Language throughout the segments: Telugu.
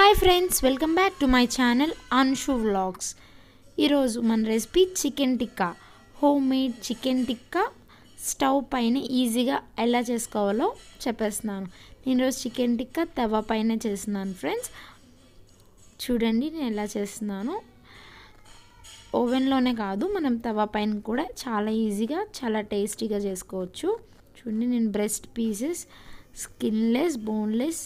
Hi friends welcome back to my channel Anshu vlogs. ఈరోజు మన recipe chicken tikka. Home made chicken tikka stove పైన ఈజీగా ఎలా చేసుకోవాలో చెప్పేస్తున్నాను. నేను ఈరోజు చికెన్ టిక్కా తవ పైన చేస్తున్నాను ఫ్రెండ్స్. చూడండి నేను ఎలా చేస్తున్నాను. ఓవెన్లోనే కాదు మనం తవ పైన కూడా చాలా ఈజీగా చాలా టేస్టీగా చేసుకోవచ్చు. చూడండి నేను breast pieces skinless boneless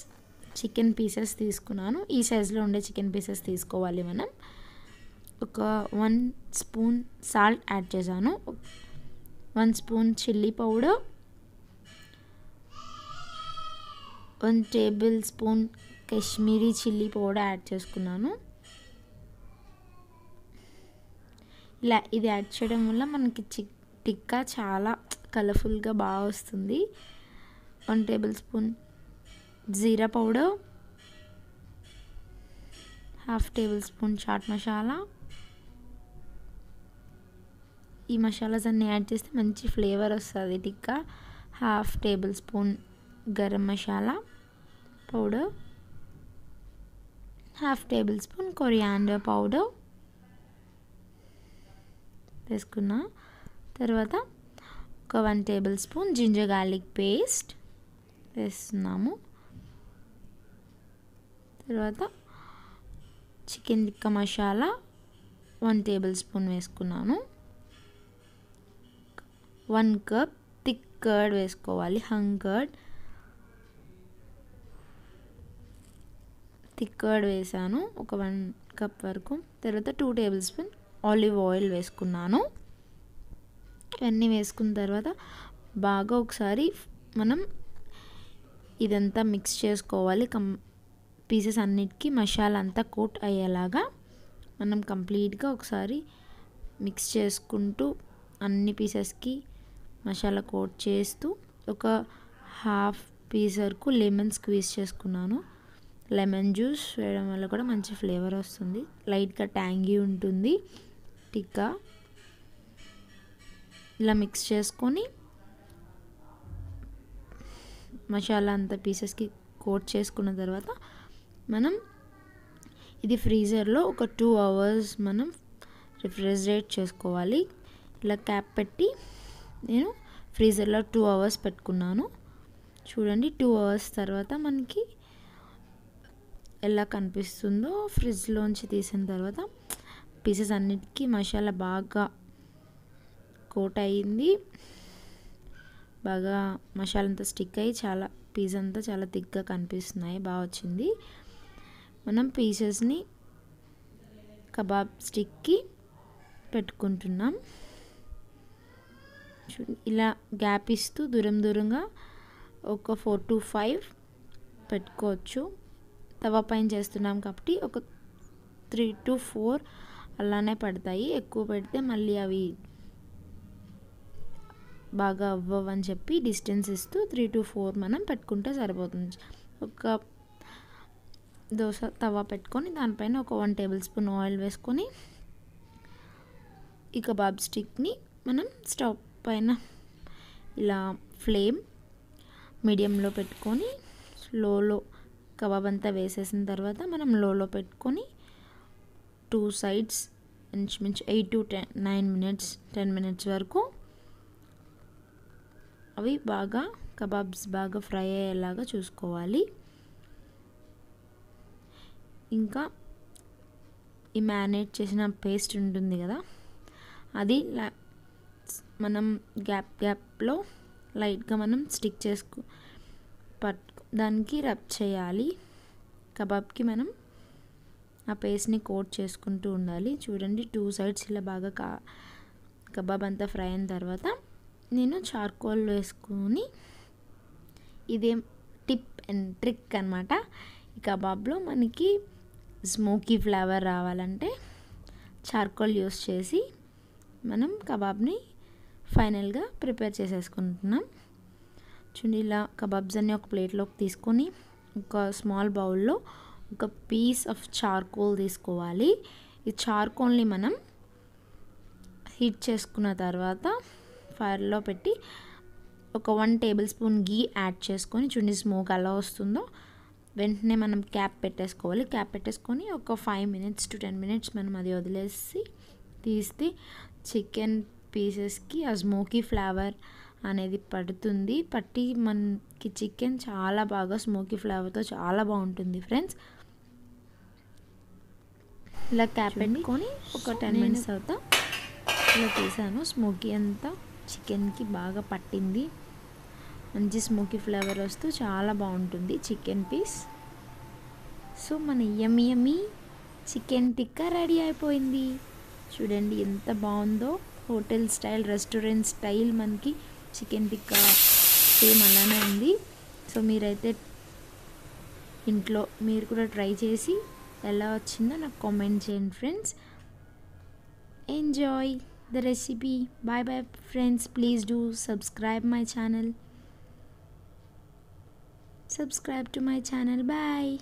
chicken pieces తీసుకున్నాను. ఈ సైజులో ఉండే చికెన్ పీసెస్ తీసుకోవాలి మనం. ఒక వన్ స్పూన్ సాల్ట్ యాడ్ చేశాను. One spoon chilli powder. One table spoon Kashmiri chilli powder add చేసుకున్నాను. ఇలా ఇది యాడ్ చేయడం వల్ల మనకి చిక్ టిక్కా చాలా కలర్ఫుల్గా బాగా వస్తుంది. One table spoon jeera powder half table spoon chaat masala. ఈ మసాలాస్ అన్నీ యాడ్ చేస్తే మంచి ఫ్లేవర్ వస్తుంది tikka. Half table spoon garam masala powder half table spoon coriander powder వేసుకున్నా. తర్వాత ఒక one table spoon ginger garlic paste వేస్తున్నాము తర్వాత chicken tikka masala one table spoon వేసుకున్నాను. వన్ కప్ థిక్ కర్డ్ వేసుకోవాలి హంగ్ కర్డ్. థిక్ కర్డ్ వేసాను ఒక వన్ కప్ వరకు. తర్వాత two table spoon olive oil వేసుకున్నాను. ఇవన్నీ వేసుకున్న తర్వాత బాగా ఒకసారి మనం ఇదంతా మిక్స్ చేసుకోవాలి. కం పీసెస్ అన్నిటికీ మసాలా అంతా కోట్ అయ్యేలాగా మనం కంప్లీట్గా ఒకసారి మిక్స్ చేసుకుంటూ అన్ని పీసెస్కి మసాలా కోట్ చేస్తూ ఒక హాఫ్ పీస్ వరకు లెమన్ స్క్వీజ్ చేసుకున్నాను. లెమన్ జ్యూస్ వేయడం వల్ల కూడా మంచి ఫ్లేవర్ వస్తుంది. లైట్గా ట్యాంగీ ఉంటుంది. టిక్కా ఇలా మిక్స్ చేసుకొని మసాలా అంత పీసెస్కి కోట్ చేసుకున్న తర్వాత మనం ఇది ఫ్రీజర్లో ఒక టూ అవర్స్ మనం రిఫ్రిజిరేట్ చేసుకోవాలి. ఇలా క్యాప్ పెట్టి నేను ఫ్రీజర్లో టూ అవర్స్ పెట్టుకున్నాను. చూడండి టూ అవర్స్ తర్వాత మనకి ఎలా కనిపిస్తుందో ఫ్రిడ్జ్లోంచి తీసిన తర్వాత పీసెస్ అన్నిటికీ మసాలా బాగా కోట్ అయింది. బాగా మసాలా అంతా స్టిక్ అయ్యి చాలా పీస్ అంతా చాలా థిక్గా కనిపిస్తున్నాయి బాగా వచ్చింది. మనం పీసెస్ని కబాబ్ స్టిక్కి పెట్టుకుంటున్నాం. ఇలా గ్యాప్ ఇస్తూ దూరం దూరంగా ఒక ఫోర్ టు ఫైవ్ పెట్టుకోవచ్చు. తవ పైన చేస్తున్నాం కాబట్టి ఒక త్రీ టు ఫోర్ అలానే పడతాయి. ఎక్కువ పెడితే మళ్ళీ అవి బాగా అవ్వవని చెప్పి డిస్టెన్స్ ఇస్తూ త్రీ టు ఫోర్ మనం పెట్టుకుంటే సరిపోతుంది. ఒక దోశ తవా పెట్టుకొని దానిపైన ఒక వన్ టేబుల్ స్పూన్ ఆయిల్ వేసుకొని ఈ కబాబ్ స్టిక్ని మనం స్టవ్ పైన ఇలా ఫ్లేమ్ మీడియంలో పెట్టుకొని స్లోలో కబాబ్ అంతా వేసేసిన తర్వాత మనం లోలో పెట్టుకొని టూ సైడ్స్ ఇంచుమించు eight to ten nine minutes ten minutes వరకు అవి బాగా కబాబ్స్ బాగా ఫ్రై అయ్యేలాగా చూసుకోవాలి. ఇంకా ఈ మ్యారినేట్ చేసిన పేస్ట్ ఉంటుంది కదా అది మనం గ్యాప్ గ్యాప్లో లైట్గా మనం స్టిక్ చేసుకు పట్టు దానికి రబ్ చేయాలి. కబాబ్కి మనం ఆ పేస్ట్ని కోట్ చేసుకుంటూ ఉండాలి. చూడండి టూ సైడ్స్ ఇలా బాగా కా కబాబ్ అంతా ఫ్రై అయిన తర్వాత నేను చార్కోల్ వేసుకొని ఇదేం టిప్ అండ్ ట్రిక్ అనమాట ఈ కబాబ్లో మనకి స్మోకీ ఫ్లేవర్ రావాలంటే చార్కోల్ యూస్ చేసి మనం కబాబ్ని ఫైనల్గా ప్రిపేర్ చేసేసుకుంటున్నాం. చూడండి ఇలా కబాబ్స్ అన్ని ఒక ప్లేట్లోకి తీసుకొని ఒక స్మాల్ బౌల్లో ఒక పీస్ ఆఫ్ చార్కోల్ తీసుకోవాలి. ఈ చార్కోల్ని మనం హీట్ చేసుకున్న తర్వాత ఫైర్లో పెట్టి ఒక one table spoon ghee add చేసుకొని చూడండి స్మోక్ ఎలా వస్తుందో వెంటనే మనం క్యాప్ పెట్టేసుకోవాలి. క్యాప్ పెట్టేసుకొని ఒక five minutes to ten minutes మనం అది వదిలేసి తీస్తే చికెన్ పీసెస్కి ఆ స్మోకీ ఫ్లేవర్ అనేది పడుతుంది. పట్టి మనకి చికెన్ చాలా బాగా స్మోకీ ఫ్లేవర్తో చాలా బాగుంటుంది ఫ్రెండ్స్ ఇలా క్యాప్ పెట్టుకొని ఒక టెన్ మినిట్స్ తర్వాత ఇలా తీసాను. స్మోకీ అంతా చికెన్కి బాగా పట్టింది. మంచి స్మోకీ ఫ్లేవర్ వస్తూ చాలా బాగుంటుంది చికెన్ పీస్. సో మన yummy yummy chicken tikka ready అయిపోయింది. చూడండి ఎంత బాగుందో. హోటల్ స్టైల్ రెస్టారెంట్ స్టైల్ మనకి చికెన్ టిక్కా సేమ్ అలానే ఉంది. సో మీరైతే ఇంట్లో మీరు కూడా ట్రై చేసి ఎలా వచ్చిందో నాకు కామెంట్ చేయండి friends. Enjoy the recipe. Bye bye friends. Please do subscribe my channel. Subscribe to my channel. Bye